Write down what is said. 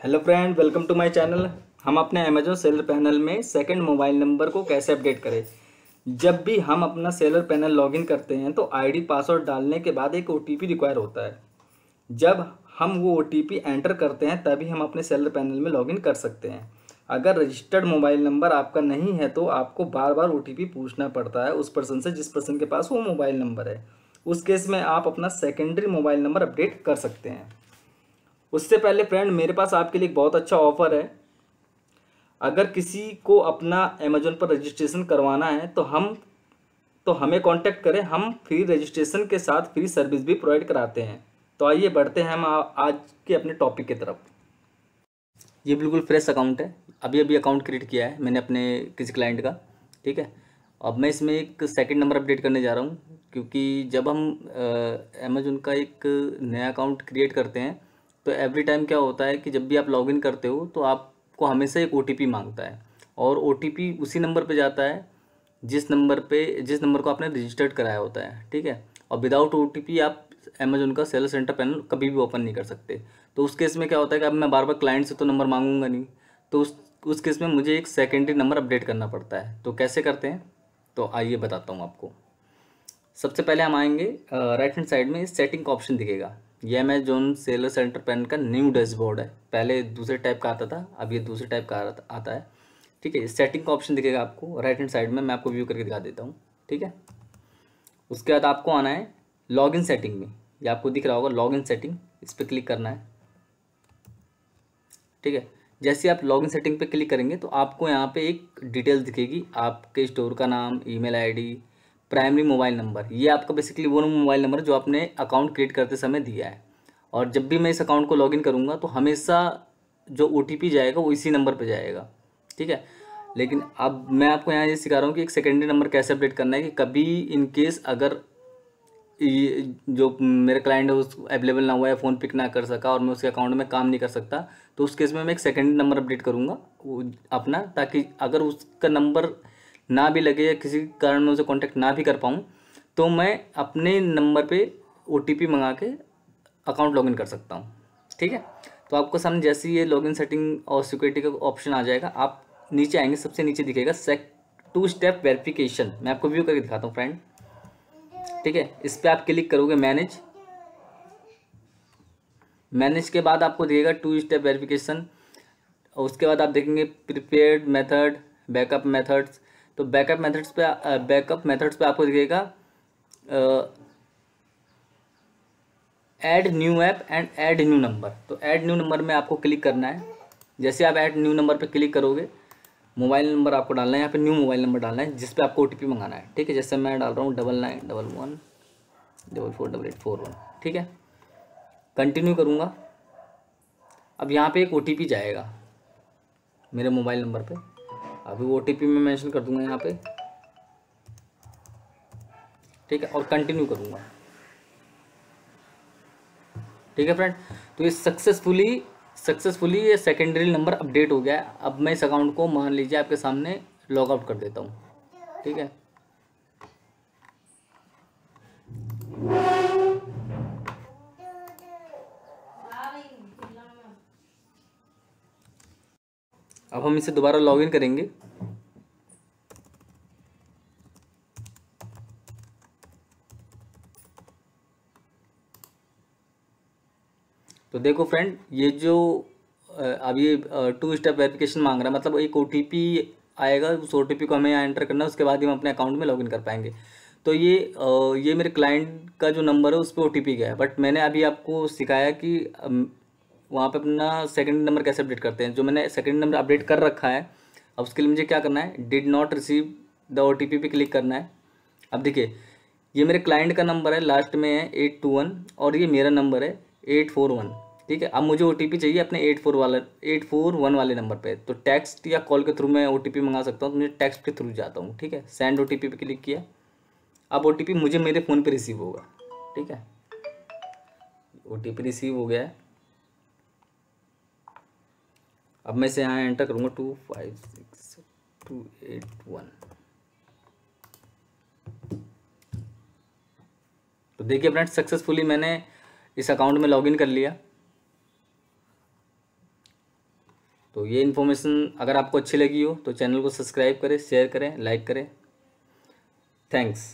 Hello friend, welcome to my channel. हम अपने Amazon seller panel में सेकंड मोबाइल नंबर को कैसे अपडेट करें? जब भी हम अपना सेलर पैनल लॉगिन करते हैं तो आईडी पासवर्ड डालने के बाद एक ओटीपी रिक्वायर होता है। जब हम वो ओटीपी एंटर करते हैं, तभी हम अपने सेलर पैनल में लॉगिन कर सकते हैं। अगर रजिस्टर्ड मोबाइल नंबर आपका नहीं है तो आपको बार बार ओ पूछना पड़ता है उस पर्सन से, जिस पर्सन के पास वो मोबाइल नंबर है। उस केस में आप अपना सेकेंडरी मोबाइल नंबर अपडेट कर सकते हैं। उससे पहले फ्रेंड मेरे पास आपके लिए एक बहुत अच्छा ऑफ़र है। अगर किसी को अपना अमेजोन पर रजिस्ट्रेशन करवाना है तो हम तो हमें कांटेक्ट करें। हम फ्री रजिस्ट्रेशन के साथ फ्री सर्विस भी प्रोवाइड कराते हैं। तो आइए बढ़ते हैं हम आज के अपने टॉपिक की तरफ़। ये बिल्कुल फ्रेश अकाउंट है। अभी अभी अकाउंट क्रिएट किया है मैंने अपने किसी क्लाइंट का, ठीक है? अब मैं इसमें एक सेकंड नंबर अपडेट करने जा रहा हूँ, क्योंकि जब हम अमेजोन का एक नया अकाउंट क्रिएट करते हैं तो एवरी टाइम क्या होता है कि जब भी आप लॉगिन करते हो तो आपको हमेशा एक ओटीपी माँगता है। और ओटीपी उसी नंबर पर जाता है, जिस नंबर पे, जिस नंबर को आपने रजिस्टर्ड कराया होता है, ठीक है? और विदाउट ओटीपी आप अमेजोन का सेलर सेंटर पैनल कभी भी ओपन नहीं कर सकते। तो उस केस में क्या होता है कि अब मैं बार बार क्लाइंट से तो नंबर मांगूँगा नहीं। तो उस उस केस में मुझे एक सेकेंडरी नंबर अपडेट करना पड़ता है। तो कैसे करते हैं? तो आइए बताता हूँ आपको। सबसे पहले हम आएँगे राइट हैंड साइड में सेटिंग का ऑप्शन दिखेगा। ये अमेजोन सेलर सेंटर पेन का न्यू डैशबोर्ड है। पहले दूसरे टाइप का आता था, अब ये दूसरे टाइप का आता है। ठीक है सेटिंग का ऑप्शन दिखेगा आपको। राइट हैंड साइड में मैं आपको व्यू करके दिखा देता हूँ। ठीक है? उसके बाद आपको आना है लॉगिन सेटिंग में। ये आपको दिख रहा होगा लॉगिन सेटिंग इस पर क्लिक करना है। ठीक है? जैसे आप लॉगिन सेटिंग पे क्लिक करेंगे तो आपको यहाँ पे एक डिटेल्स दिखेगी। आपके स्टोर का नाम email ID primary mobile number. ये आपका बेसिकली वो मोबाइल नंबर जो आपने अकाउंट क्रिएट करते समय दिया है। और जब भी मैं इस अकाउंट को लॉगिन करूँगा तो हमेशा जो ओटीपी जाएगा, वो इसी नंबर पर जाएगा। ठीक है? लेकिन अब मैं आपको यहाँ ये सिखा रहा हूँ कि एक सेकेंडरी नंबर कैसे अपडेट करना है कि कभी इन केस अगर ये जो मेरा क्लाइंट है उस अवेलेबल ना हुआ है फ़ोन पिक ना कर सका और मैं उसके अकाउंट में काम नहीं कर सकता तो उस केस में मैं एक सेकेंड नंबर अपडेट करूँगा अपना, ताकि अगर उसका नंबर ना भी लगे या किसी कारण में उसे कॉन्टैक्ट ना भी कर पाऊँ तो मैं अपने नंबर पे ओटीपी मंगा के अकाउंट लॉगिन कर सकता हूँ। ठीक है? तो आपको सामने जैसे ये लॉगिन सेटिंग और सिक्योरिटी का ऑप्शन आ जाएगा, आप नीचे आएँगे, सबसे नीचे दिखेगा सेक टू स्टेप वेरिफिकेशन मैं आपको व्यू करके दिखाता हूँ फ्रेंड ठीक है? इस पर आप क्लिक करोगे मैनेज मैनेज के बाद आपको दिखेगा टू स्टेप वेरिफिकेशन और उसके बाद आप देखेंगे प्रिपेयर्ड मेथड बैकअप मेथड्स तो बैकअप मेथड्स पे बैकअप मेथड्स पे आपको दिखेगा add new app and add new number. तो ऐड न्यू नंबर में आपको क्लिक करना है। जैसे आप ऐड न्यू नंबर पे क्लिक करोगे, मोबाइल नंबर आपको डालना है यहाँ पे न्यू मोबाइल नंबर डालना है, जिस पे आपको OTP मंगाना है। ठीक है, जैसे मैं डाल रहा हूँ double nine, double one, double four, double eight, four one. ठीक है? कंटिन्यू करूँगा। अब यहाँ पे एक ओटीपी जाएगा, मेरे मोबाइल नंबर पे। अभी ओ टी मैं मेंशन कर दूँगा यहाँ पे। ठीक है, और कंटिन्यू करूँगा। ठीक है फ्रेंड तो ये सक्सेसफुली सक्सेसफुली ये सेकेंडरी नंबर अपडेट हो गया है। अब मैं इस अकाउंट को, मान लीजिए आपके सामने लॉग आउट कर देता हूँ। ठीक है? अब हम इसे दोबारा लॉगिन करेंगे। तो देखो फ्रेंड ये जो अब ये टू स्टेप वेरिफिकेशन मांग रहा है मतलब एक ओ आएगा, उस ओटीपी को हमें यहाँ एंटर करना है, उसके बाद ही हम अपने अकाउंट में लॉगिन कर पाएँगे। तो ये ये मेरे क्लाइंट का जो नंबर है, उस पर ओ गया है। बट मैंने अभी आपको सिखाया कि वहाँ पे अपना सेकंड नंबर कैसे अपडेट करते हैं? जो मैंने सेकंड नंबर अपडेट कर रखा है, अब उसके लिए मुझे क्या करना है? Did not receive the O T पे क्लिक करना है। अब देखिए, ये मेरे क्लाइंट का नंबर है लास्ट में है एट टू वन और ये मेरा नंबर है एट फोर वन ठीक है? अब मुझे ओटीपी चाहिए अपने एट फोर वाले एट फोर वन वाले नंबर पे। तो टेक्स्ट या कॉल के थ्रू मैं ओटीपी मंगा सकता हूँ तो मुझे टेक्स्ट के थ्रू जाता हूँ, ठीक है? सेंड ओटीपी पे क्लिक किया। अब ओटीपी मुझे मेरे फ़ोन पर रिसीव होगा, ठीक है? ओटीपी रिसीव हो गया है। अब मैं इसे यहाँ एंटर करूँगा two five six two eight one तो देखिए फ्रेंड्स सक्सेसफुली मैंने इस अकाउंट में लॉगिन कर लिया। तो ये इन्फॉर्मेशन अगर आपको अच्छी लगी हो तो चैनल को सब्सक्राइब करें शेयर करें लाइक करें। थैंक्स